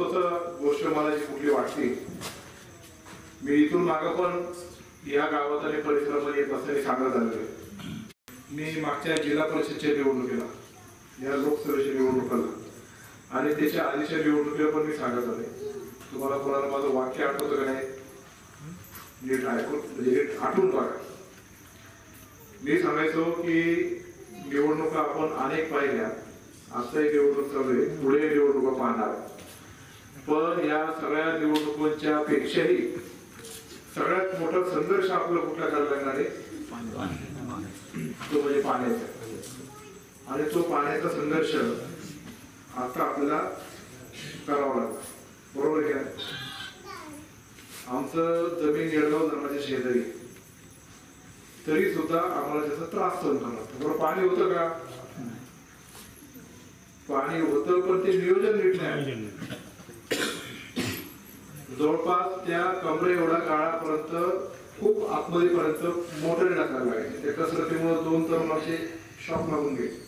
महत्वाचं गोष्ट मला जी कुठली वाटली मी इथून मागं पण या गावात आणि परिसरामध्ये येत असताना सांगत आलेलो आहे. मी मागच्या जिल्हा परिषदच्या निवडणुकीला या लोकसभेच्या निवडणुकाला आणि त्याच्या आधीच्या निवडणुकीला पण मी सांगत आले तुम्हाला कोणाला माझं वाक्य आठवतं का नाही? नीट ऐकून म्हणजे आठवून बघा. मी सांगायचो की निवडणुका आपण अनेक पाहिल्या. असंही निवडणूक चालू आहे. पुढे निवडणुका पाहणार पण या सगळ्या निवडणुकांच्या पेक्षाही सगळ्यात मोठा संघर्ष आपला कुठला करायला लागणार आहे? तो म्हणजे पाण्याचा. आणि तो पाण्याचा संघर्ष आता आपल्याला करावा लागतो. बरोबर आहे आमचं जमीन येडगाव धरणाच्या शेजारी. तरी सुद्धा आम्हाला त्याचा त्रास सहन करावा लागतो पाणी होतं का? पाणी होतं पण ते नियोजन नीट नाही. जवळपास त्या कमरे एवढ्या काळापर्यंत खूप आतमध्येपर्यंत मोटर टाकायला लागले. त्या कसरतीमुळे दोन तर माझे शॉक लागून गेले.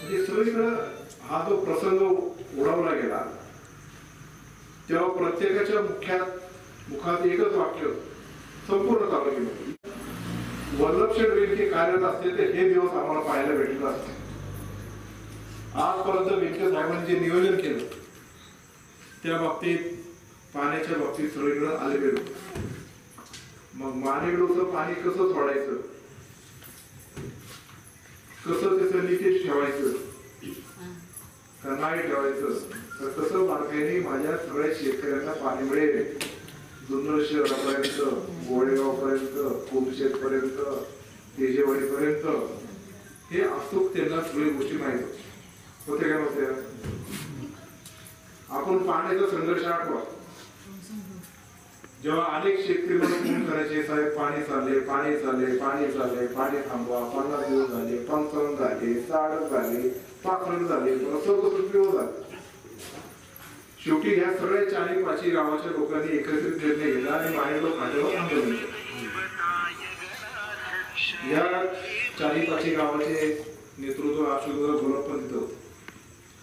म्हणजे सगळीकडं हा जो प्रसंग उडवला गेला तेव्हा प्रत्येकाच्या मुख्यात मुखात एकच वाक्य संपूर्ण तालुक्यामध्ये वल्लभ शेठ वेलके कार्यरत असते ते हे दिवस आम्हाला पाहायला भेटले असते. आजपर्यंत वेलके साहेबांनी जे नियोजन केलं त्या बाबतीत पाण्याच्या बाबतीत सगळीकडे आले गेलो. मग मानेगडूचं पाणी कसं सोडायचं? कसं त्याचं लिकेज ठेवायचं? का नाही ठेवायचं. तर कसं मार्गाने माझ्या सगळ्या शेतकऱ्यांना पाणी मिळेल. जुन्नर शहरापर्यंत गोळेगावपर्यंत कोमशेतपर्यंत तेजेवाडीपर्यंत. पर्यंत पर्यंत हे अचूक त्यांना सगळी गोष्टी माहीत होत्या. होते काय नव्हत्या? आपण पाण्याचा संघर्ष आठवा. जेव्हा अनेक शेतकरी फोन करायचे साहेब पाणी चालले पाणी चालले पाणी चालले पाणी थांबवा पन्नास दिवस झाले पंचावन्न झाले साठ झाले पाखरण झाले चौकस झाले. शेवटी ह्या सगळ्या चारी पाची गावाच्या लोकांनी एकत्रित निर्णय घेतला आणि मानेगाव खात्यावर आंदोलन या चारी पाची गावाचे नेतृत्व अशोकराव गोलप होते.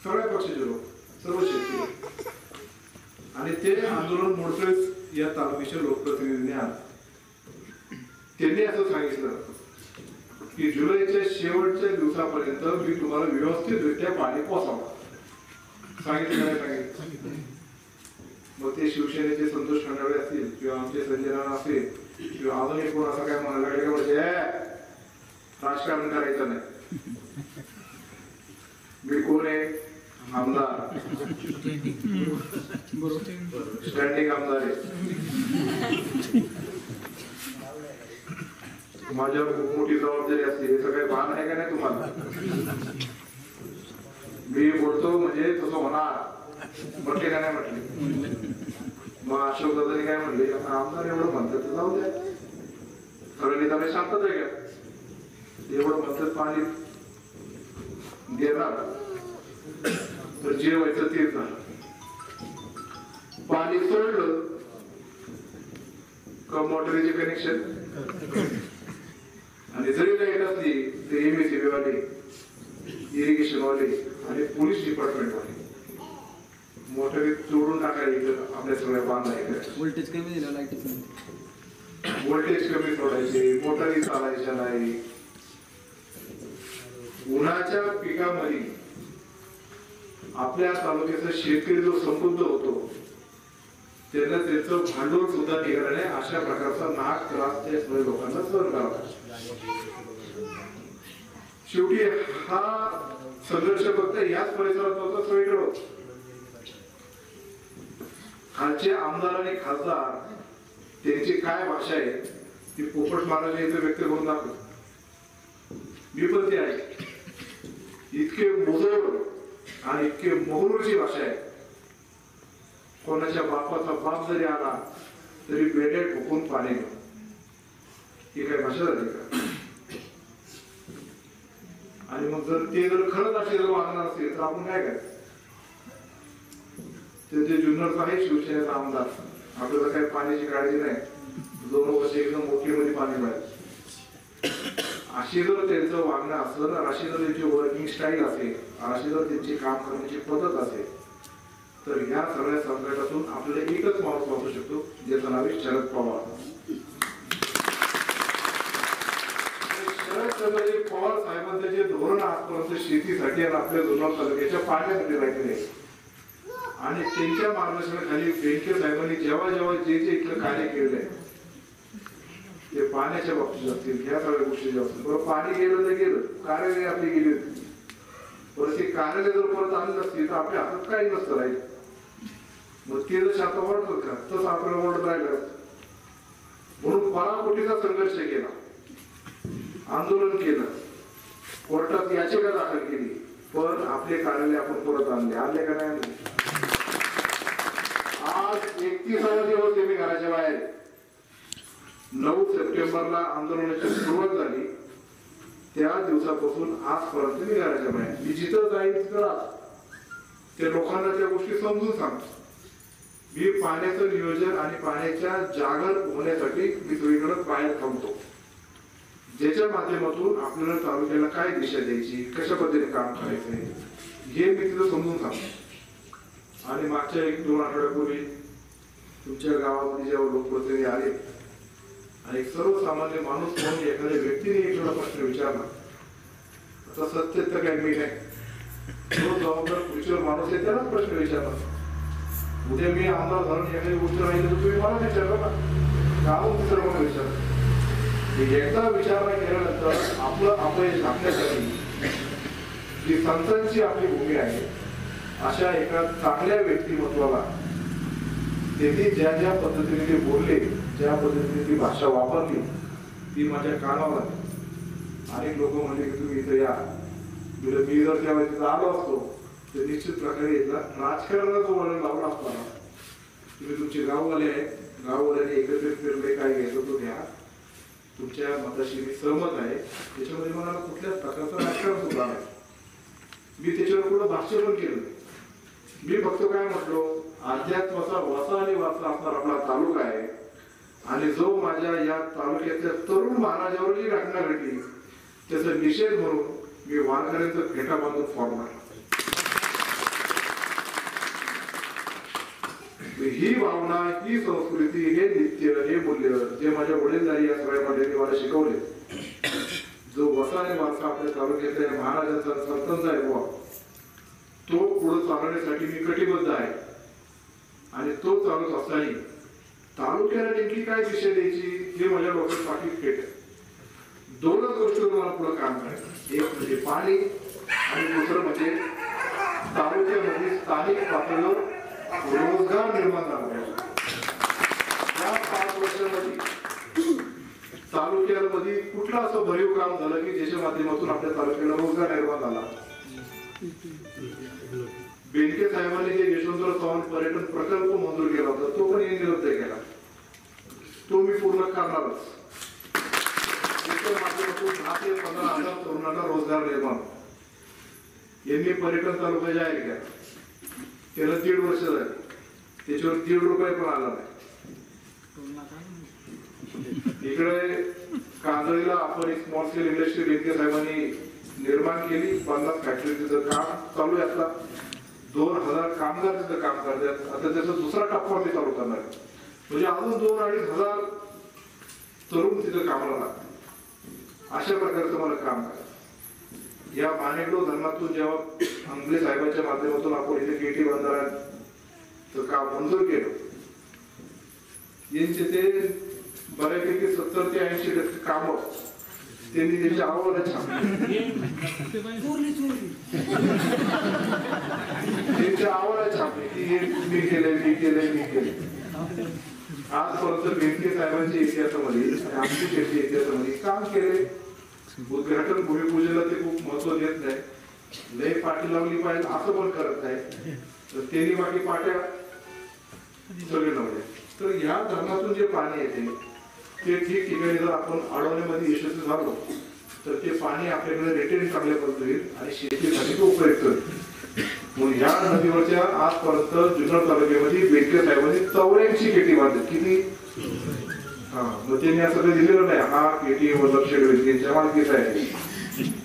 सगळ्या पक्षाचे लोक सर्व शेतकरी. आणि ते आंदोलन मोडकळीस या तालुक्याच्या लोकप्रतिनिधींनी आणलं त्यांनी असं सांगितलं की जुलैच्या शेवटच्या दिवसापर्यंत मी तुम्हाला व्यवस्थितरित्या पाणी पोहोचावं सांगितलं काय नाही सांगितलं? मग ते शिवसेनेचे संतोष खंडाळे असतील किंवा आमचे संजय राणा असेल किंवा अजून एक कोण असं काय म्हणायला लागले का म्हणजे राजकारण करायचं नाही. मी कोण आहे? आमदार. स्टँडिंग आमदार आहे माझ्यावर खूप मोठी जबाबदारी असते. हे सगळे भान आहे का नाही तुम्हाला? मी बोलतो म्हणजे तसं होणार. म्हटले का नाही म्हटले? मग अशोक दादानी काय म्हणले? आमदार एवढं म्हणतात तर जाऊ द्या. सगळे नेता शांतच आहे का? एवढं म्हणतात पाणी. देणार. तर जे व्हायचं तेच झालं. पाणी सोडलं. का मोटरीचे कनेक्शन आणि जरी लाइट असली तर एमएससीबी वाले इरिगेशन वाले आणि पोलीस डिपार्टमेंट वाले मोटरी जोडून टाकायला इकडं आपल्या सगळ्या बांधा इकडे व्होल्टेज कमी दिलं लाईटीचं व्होल्टेज कमी सोडायचे मोटारी चालायच्या नाही. उन्हाच्या पिकामध्ये आपल्या तालुक्याचा शेतकरी जो समृद्ध होतो त्यांना त्यांचं भांडवल सुद्धा निघालं नाही. अशा प्रकारचा नाक त्रास त्या लोकांना सहन करावा शेवटी हा संघर्ष फक्त याच परिसरात होता सगळीकडे होता. खालचे आमदार आणि खासदार त्यांची काय भाषा आहे ती पोपट महाराज इथे व्यक्त करून दाखव मी पण ते आहे इतके मुजोर आणि इतके मोहरूची भाषा आहे. कोणाच्या बापाचा बाप जरी आला तरी बेडे ठोकून पाणी घेऊ ही काय भाषा झाली का? आणि मग जर ते जर खरंच असे जर वागणार असेल तर आपण काय काय ते ते जुन्नरचा आहे शिवसेनेचा आमदार आपल्याला काही पाण्याची काळजी नाही. दोन वर्ष एकदम मोठीमध्ये पाणी मिळालं अशी जर त्यांचं वागणं असलं तर अशी जर त्यांची वर्किंग स्टाईल असेल अशी जर त्यांची काम करण्याची पद्धत असेल तर या सगळ्या संकटातून आपल्याला एकच माणूस वाचू शकतो ज्याचं नाव आहे शरद पवार. शरदचंद्रजी पवार साहेबांचं जे धोरण आजपर्यंत शेतीसाठी आणि आपल्या जुन्नर तालुक्याच्या पाण्यासाठी राहिलेले आणि त्यांच्या मार्गदर्शनाखाली बेंके साहेबांनी जेव्हा जेव्हा जे जे इथलं कार्य केलेलं आहे ते पाण्याच्या बाबतीत असतील ह्या सगळ्या गोष्टी ज्या असतील बरं पाणी गेलं तर गेलं कार्यालय आपली गेली होती. बरं ते कार्यालय जर परत आले नसती तर आपल्या हातात काही नसतं राहील. मग ते जर आता ओढत का तसं आपल्याला ओढत राहिलं. म्हणून पराकोटीचा संघर्ष केला. आंदोलन केलं. कोर्टात याचिका दाखल केली. पण आपले कार्यालय आपण परत आणले. आणले का नाही आज एकतीसाव्या दिवस तुम्ही मी घराच्या बाहेर. आहे. नऊ सप्टेंबरला आंदोलनाची सुरुवात झाली. त्या दिवसापासून आजपर्यंत मी घराच्या मी जिथं जाईल तिथं राहत. त्या लोकांना त्या गोष्टी समजून सांगतो. मी पाण्याचं नियोजन आणि पाण्याच्या जागर होण्यासाठी मी सगळीकडे बाहेर थांबतो. ज्याच्या माध्यमातून आपल्याला तालुक्याला काय दिशा द्यायची कशा पद्धतीने काम करायचंय हे मी तिथं समजून सांगतो. आणि मागच्या एक दोन आठवड्यापूर्वी तुमच्या गावामध्ये जेव्हा लोकप्रतिनिधी आले आणि सर्वसामान्य माणूस म्हणून एखाद्या व्यक्तीने एखादा प्रश्न विचारला. आता सत्य तर काही मी नाही जो जबाबदार खुर्चीवर माणूस आहे त्यालाच प्रश्न विचारला. उद्या मी आमदार झालो एखादी गोष्ट राहिली तर तुम्ही मला विचारलं ना काहून दुसरं विचार. एकदा विचारणा केल्यानंतर आपलं अपयश झाकण्यासाठी जी संतांची आपली भूमी आहे अशा एका चांगल्या व्यक्तिमत्वाला त्यांनी ज्या ज्या पद्धतीने ते बोलले ज्या पद्धतीने ती भाषा वापरली ती माझ्या कानावर आली. अनेक लोक म्हणले की तुम्ही इथं या. म्हणजे मी जर त्यावेळी तिथं आलो असतो तर निश्चित प्रकारे इथला राजकारणाचा वळण लावला असता ना. तुम्ही तुमचे गाववाले आहेत गाववाल्याने एकत्रित फिरले काय घ्यायचं तो घ्या. तुमच्या मताशी मी सहमत आहे. त्याच्यामध्ये मला कुठल्याच प्रकारचं राजकारण सुद्धा नाही. मी त्याच्यावर कुठं भाष्य पण केलं मी फक्त काय म्हटलो अध्यात्माचा वसा आणि वारसा असणार आपला तालुका आहे. आणि जो माझ्या या तालुक्यातल्या तरुण महाराजावर जी घटना घडली त्याचा निषेध म्हणून मी वारकऱ्यांचा फेटा बांधून फॉर्म मारला. ही भावना ही संस्कृती हे नित्य हे मूल्य जे माझ्या वडीलधारी या सगळ्या मंडळींनी मला शिकवले जो वसाने आणि वारसा आपल्या तालुक्यातल्या महाराजांचा संतांचा आहे बुवा तो पुढे चालवण्यासाठी मी कटिबद्ध आहे. आणि तो चालूच असताही तालुक्याला नेमकी काय दिशा द्यायची हे माझ्या डोक्यात पाठी फेट आहे. दोनच गोष्टी मला पुढे काम करायचं. एक म्हणजे पाणी आणि दुसरं म्हणजे तालुक्यामध्ये स्थानिक पातळीवर रोजगार निर्माण झाला या पाच वर्षामध्ये तालुक्यामध्ये कुठलं असं भरीव काम झालं की ज्याच्या माध्यमातून आपल्या तालुक्याला रोजगार निर्माण झाला? बेनके साहेबांनी जे यशवंतराव चव्हाण पर्यटन प्रकल्प मंजूर केला होता तो पण यांनी रद्द केला तो मी पूर्ण करणारच माध्यमातून दहा ते पंधरा हजार तरुणांना रोजगार निर्माण. यांनी पर्यटन तालुका जाहीर केला त्याला दीड वर्ष झाली. त्याच्यावर दीड रुपये पण आला नाही. इकडे कांदळीला आपण एक स्मॉल स्केल इंडस्ट्री बेनके साहेबांनी निर्माण केली पन्नास फॅक्टरी तिथं काम चालू आहे आता. दोन हजार कामगार तिथं काम करतात. आता त्याचा दुसरा टप्पा मी चालू करणार म्हणजे अजून दोन अडीच हजार तरुण तिथं कामाला लागतात अशा प्रकारचं मला काम करायचं. या मानेकडो धरणातून जेव्हा अंगले साहेबांच्या माध्यमातून आपण इथे गेटी बंधाऱ्यात काम मंजूर केलं? यांचे ते बऱ्यापैकी सत्तर ते ऐंशी टक्के काम त्यांनी त्यांच्या आवाज छापले. त्यांच्या आवाज छापली की मी केलंय मी केलंय मी केलंय. आजपर्यंत बेनके साहेबांच्या इतिहासामध्ये आणि आमच्या शेती इतिहासामध्ये काम केले उद्घाटन भूमिपूजेला ते खूप महत्त्व देत नाही. लय पाठी लावली पाहिजे असं पण करत नाही. तर तेरी बाकी पाट्या सगळे लावले तर या धरणातून जे पाणी येते ते ठिकठिकाणी जर आपण अडवण्यामध्ये यशस्वी झालो तर ते पाणी आपल्याकडे रिटेन चांगल्या पद्धतीत येईल आणि शेतीसाठी तो उपयुक्त होईल म्हणून या नदीवरच्या आजपर्यंत जुन्नर तालुक्यामध्ये बेटके साहेबांनी चौऱ्याऐंशी केटी बांधली. किती? हा मग त्यांनी असं काही दिलेलं नाही. हा पेटी व लक्ष त्यांच्या मालकीच आहे.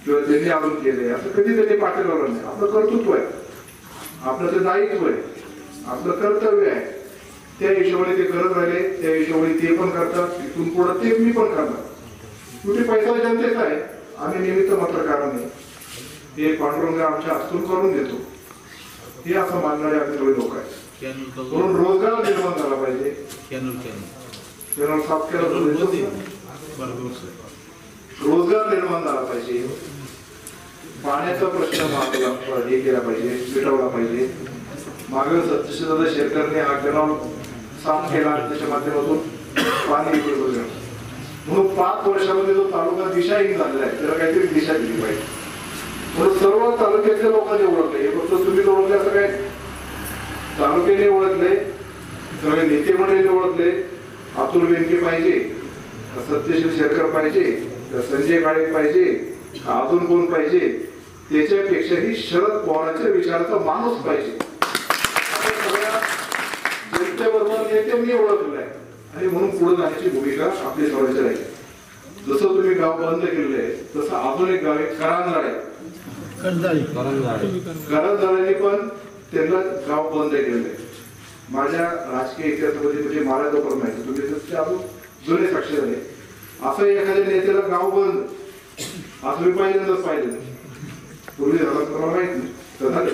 किंवा त्यांनी अजून केलंय. असं कधी त्यांनी पाठवलं नाही. आपलं कर्तृत्व आहे. आपलं ते दायित्व आहे. आपलं कर्तव्य आहे. त्या हिशोबाने ते करत राहिले. त्या हिशोबाने ते पण करतात. तिथून पुढं ते मी पण करणार. कुठे पैसा जनतेचा आहे. आम्ही निमित्त मात्र कारण नाही ते पांडुरंग आमच्या हातून करून देतो. हे असं मानणारे सगळे लोक आहेत. म्हणून रोजगार निर्माण झाला पाहिजे. साफ रोजगार निर्माण. झाला पाहिजे. पाण्याचा प्रश्न मागला हे केला पाहिजे मिटवला पाहिजे. मागे सत्यशोधा शेतकऱ्यांनी हा केनाल साफ केला त्याच्या माध्यमातून पाणी. म्हणून पाच वर्षामध्ये जो तालुका दिशाहीन झालेला आहे त्याला काहीतरी दिशा दिली पाहिजे. म्हणून सर्व तालुक्यातल्या लोकांनी ओळखले. हे फक्त तुम्ही ओळखले असं काय? तालुक्याने ओळखले सगळे नेते मंडळीने ओळखले. अतुल बेनके पाहिजे सत्यशील शेरकर पाहिजे संजय काळे पाहिजे अजून कोण पाहिजे? त्याच्यापेक्षाही शरद पवारांच्या विचाराचा माणूस पाहिजे. आपण सगळ्या जनतेबरोबर नेत्यांनी आहे. आणि म्हणून पुढे जाण्याची भूमिका आपली सर्वांची राहील. जसं तुम्ही गाव बंद केलेलं आहे तसं अजून एक गाव आहे. करांजळ. घरादारांनी पण त्यांना गाव बंद आहे माझ्या राजकीय इतिहासामध्ये म्हणजे मला जो पण माहिती. तुम्ही त्याचे अजून जुने साक्षी झाले. असं एखाद्या नेत्याला गाव बंद. असं मी पहिल्यांदाच पाहिजे पूर्वी झालं तर मला माहीत नाही. तर झाले.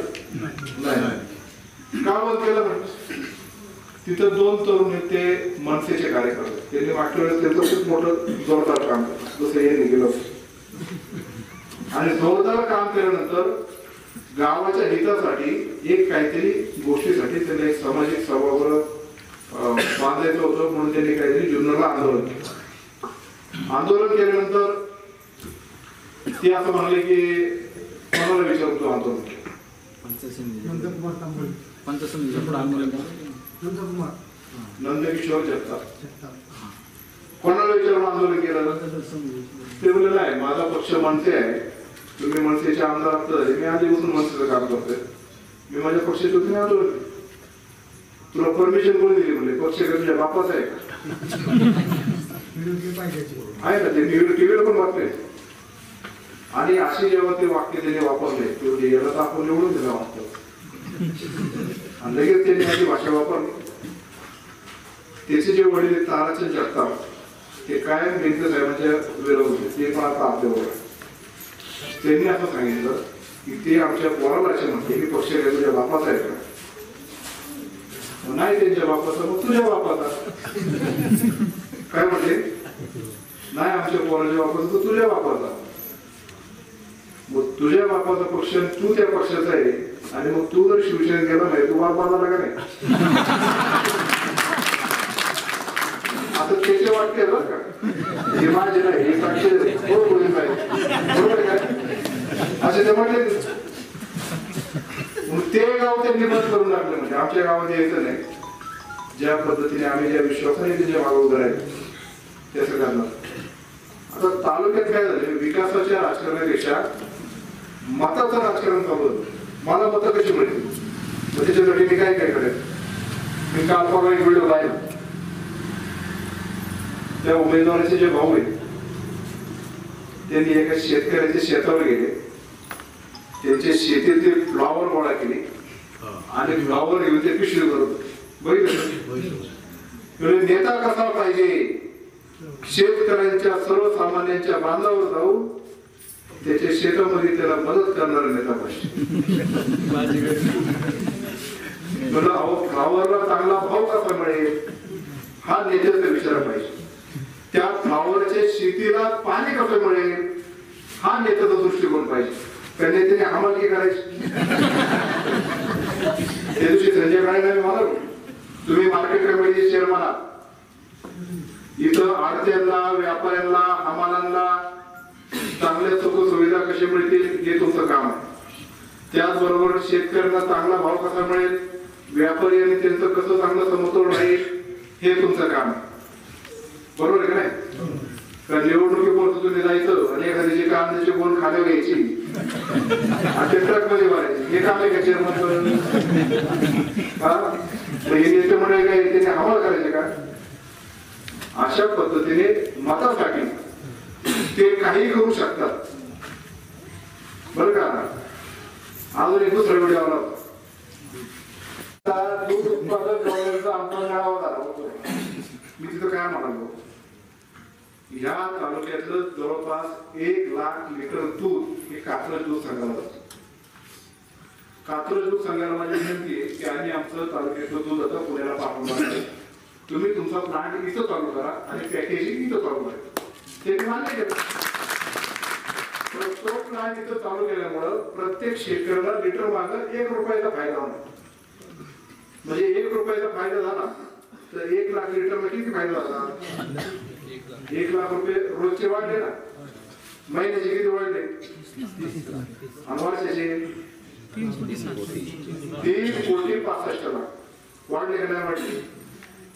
नाही. का बंद केलं ना तिथं दोन तरुण आहेत ते मनसेचे कार्यकर्ते. त्यांनी मागच्या वेळेस त्यांचं खूप मोठं जोरदार काम केलं. जसं हे गेलं आणि जोरदार काम केल्यानंतर गावाच्या हितासाठी एक काहीतरी गोष्टीसाठी त्यांना एक सामाजिक सभागृह अं, बांधायचं होतं म्हणून त्यांनी काहीतरी जुन्नरला आंदोलन केलं. आंदोलन केल्यानंतर ते असं म्हणाले की कोणाला विचारून तो आंदोलन नंदकिशोर जगताप. कोणाला विचारून आंदोलन केलं? ते म्हणले नाही माझा पक्ष मनसे आहे तुम्ही मनसेचे आमदार असता मी आधीपासून मनसेचं काम करतोय. मी माझ्या पक्षाचे होते आलो होते. तुला परमिशन कोणी दिली म्हणजे पक्ष तुझ्या बापाच आहे का? आहे ना ते टीव्ही टीव्हीला पण वाचले आणि अशी जेव्हा ते वाक्य त्याने वापरले तेवढे याला तर आपण निवडून दिला वाटतं. आणि लगेच त्यांनी माझी भाषा वापरली. त्याचे जे वडील आहेत, ताराचंद जगताप ते कायम बेंके साहेबांच्या विरोध होते ते पण आता आपल्या आहे. त्यांनी असं सांगितलं की ते आमच्या पोराला असे म्हणते की पक्ष तुझ्या बापाचा आहे का? मग नाही त्यांच्या बापाचा मग तुझ्या बापाचा. काय म्हणते नाही आमच्या पोराच्या बापाचा तर तुझ्या बापाचा. मग तुझ्या बापाचा पक्ष तू त्या पक्षाचा आहे आणि मग तू जर शिवसेनेत गेला नाही तू बापाला का नाही? आता त्याचे वाटते बरं का. हे माझे नाही हे साक्षी बरोबर आहे का? असे ते म्हटले मग ते गाव त्यांनी बंद करून टाकलं म्हणजे. आमच्या गावात यायचं नाही. ज्या पद्धतीने आम्ही ज्या विश्वासाने त्याच्यामागे उभं राहिलो त्याचं करणार आता तालुक्यात काय झालं विकासाच्या राजकारणापेक्षा मताचं राजकारण चालू मला मतं कशी मिळेल मग त्याच्यासाठी मी काय काय करेल मी काल परवा एक व्हिडिओ पाहिला. त्या उमेदवाराचे जे भाऊ आहेत त्यांनी एका शेतकऱ्याच्या शेतावर गेले. त्यांच्या शेतीतील फ्लॉवर गोळा केले. आणि फ्लॉवर घेऊन ते पिशवी करत होते. म्हणजे नेता कसा पाहिजे? शेतकऱ्यांच्या सर्वसामान्यांच्या बांधावर जाऊन त्याच्या शेतामध्ये त्याला मदत करणारा नेता पाहिजे. म्हणलं अहो फ्लॉवरला चांगला भाव कसा मिळेल? हा नेत्याचा विचार पाहिजे. त्या फ्लॉवरच्या शेतीला पाणी कसं मिळेल? हा नेत्याचा दृष्टिकोन पाहिजे. त्या नेत्याने हमालकी करायची. त्या दिवशी संजय काळे नाही मला तुम्ही मार्केट कमिटीचे चेअरमन आहात. इथं आडत्यांना व्यापाऱ्यांना हमालांना चांगल्या सुख सुविधा कशा मिळतील हे तुमचं काम आहे. त्याचबरोबर शेतकऱ्यांना चांगला भाव कसा मिळेल व्यापारी आणि त्यांचं कसं चांगलं समतोल राहील हे तुमचं काम आहे. बरोबर आहे का नाही? का निवडणुकीपुरतं तुम्ही जायचं? आणि एखादी जे काम त्याचे बोन खाली घ्यायची. आणि ते ट्रकमध्ये भरायची. हे काम आहे का चेअरमन हा? हे नेते मंडळी काय? त्याने हवाल करायचे का? अशा पद्धतीने मतासाठी ते काही करू शकतात. बरं का? अजून एक दुसरा व्हिडिओ आला. दूध उत्पादक आमचा मेळावा झाला. मी तिथं काय म्हणालो? या तालुक्यातलं जवळपास एक लाख लिटर दूध हे कात्रज दूध संघाला जातं. कात्रज दूध संघाला माझी विनंती आहे की आम्ही आमचं तालुक्यातलं दूध आता पुण्याला पाठवणार तुम्ही तुमचा प्लांट इथं चालू करा आणि पॅकेजिंग इथं चालू करा. ते मान्य केलं तो प्लांट इथं चालू केल्यामुळं प्रत्येक शेतकऱ्याला लिटर मागं एक रुपयाचा फायदा होणार. म्हणजे एक रुपयाचा फायदा झाला. तर एक लाख लिटरला किती फायदा झाला? एक लाख रुपये रोजचे वाढले ना. महिन्याचे किती वाढले? आणि वर्षाचे? तीन कोटी पासष्ट लाख. वाढले का नाही वाढले?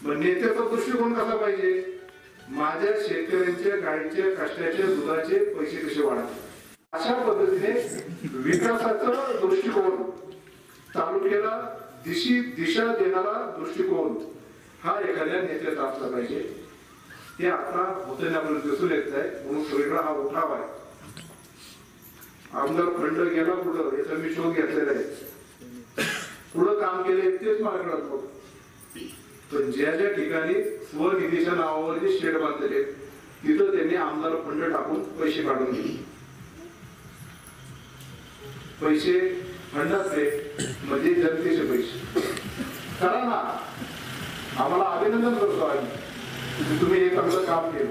मग नेत्याचा दृष्टिकोन कसा पाहिजे? माझ्या शेतकऱ्यांच्या गाडीच्या कष्टाच्या दुधाचे पैसे कसे वाढावे? अशा पद्धतीने विकासाचा दृष्टिकोन तालुक्याला दिशी दिशा देणारा दृष्टिकोन हा एखाद्या नेत्याचा असला पाहिजे. ते आता होते आपल्याला दिसून येत आहे म्हणून सगळीकडे हा उठाव आहे. आमदार खंड गेला पुढं याचा मी शोध घेतलेला आहे. पुढं काम केले तेच मार्गात बघ पण ज्या ज्या ठिकाणी स्वनिधीच्या नावावर जे शेड बांधलेले तिथं त्यांनी आमदार फंड टाकून पैसे काढून दिले. पैसे फंडाचे म्हणजे जनतेचे पैसे. करा ना आम्हाला अभिनंदन करतो आम्ही तुम्ही हे चांगलं काम केलं.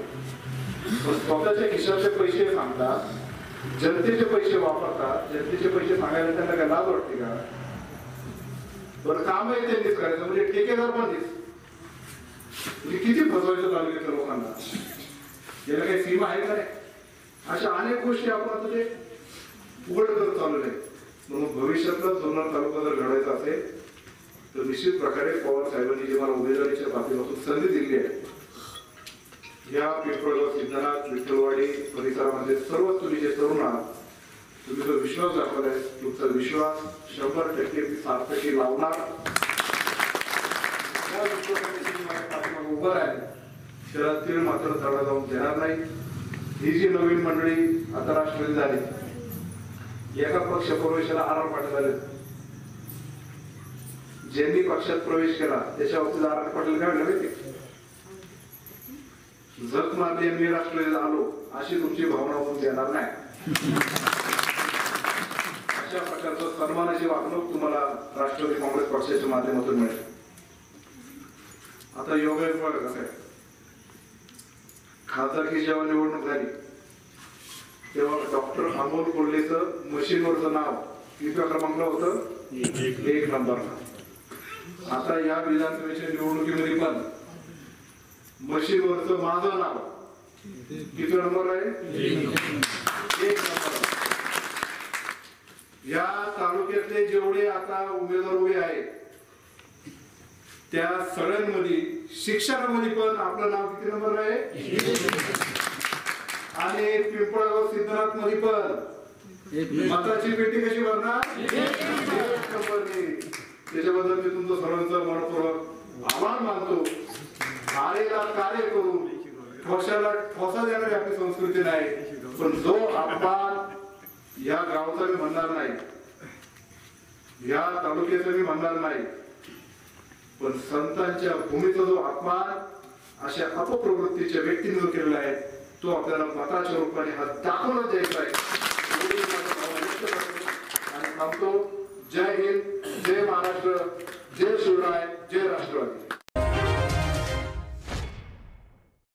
पण स्वतःच्या खिशाचे पैसे सांगतात जनतेचे पैसे वापरतात. जनतेचे पैसे सांगायला त्यांना काय लाज वाटते का? बरं काम आहे त्यांनीच करायचं म्हणजे ठेकेदार पण दिस म्हणजे किती फसवायचं तालुक्यातल्या लोकांना? याला काही सीमा आहे का नाही? अशा अनेक गोष्टी आपण आता ते उघड करत चालू आहे म्हणून भविष्यातला जुन्नर तालुका जर घडायचा असेल तर निश्चित प्रकारे पवार साहेबांनी जी मला उमेदवारीच्या बाबतीपासून संधी दिली आहे या पिंपळगाव सिद्धनाथ विठ्ठलवाडी परिसरामध्ये सर्व तुम्ही जे तरुण आहात. तुम्ही जो विश्वास दाखवलाय तुमचा विश्वास शंभर टक्के मी सार्थकी लावणार. या उभं आहे शहरात तीळ मात्र तडा जाऊन देणार नाही. ही जी नवीन मंडळी आता राष्ट्रवादी झाली एका पक्ष प्रवेशाला आराम पाठवत आले ज्यांनी पक्षात प्रवेश केला त्याच्या बाबतीत आर पाटील काय म्हणले माहिती? जग मारली मी राष्ट्रवादीला आलो अशी तुमची भावना होऊन देणार नाही. अशा प्रकारचं सन्मानाची वागणूक तुम्हाला राष्ट्रवादी काँग्रेस पक्षाच्या माध्यमातून मिळेल. आता कसं आहे. खासदारकी जेव्हा निवडणूक झाली तेव्हा डॉक्टर अमोल कोल्हेचं मशीनवरचं नाव कितव्या क्रमांकला होतं? एक. नंबरला आता या विधानसभेच्या निवडणुकीमध्ये पण मशीनवरचं माझं नाव किती नंबर आहे? एक नंबर. या तालुक्यातले जेवढे आता उमेदवार उभे आहेत त्या सगळ्यांमध्ये शिक्षणामध्ये पण आपलं नाव किती नंबर आहे? आणि पिंपळगाव सिद्धनाथमध्ये पण मताची पेटी कशी भरणार. त्याच्याबद्दल मी तुमचं सर्वांचं मनपूर्वक आभार मानतो. आलेला कार्य करून ठोशाला ठोसा देणारी आपली संस्कृती नाही. पण जो अपमान या गावचा मी म्हणणार नाही या तालुक्याचा मी म्हणणार नाही पण संतांच्या भूमीचा जो अपमान अशा अपप्रवृत्तीच्या व्यक्तीने जो केलेला आहे तो आपल्याला मताच्या रूपाने हा दाखवणं द्यायचा आहे. आणि थांबतो. जय हिंद. जय महाराष्ट्र जय शिवराय जय राष्ट्रवादी.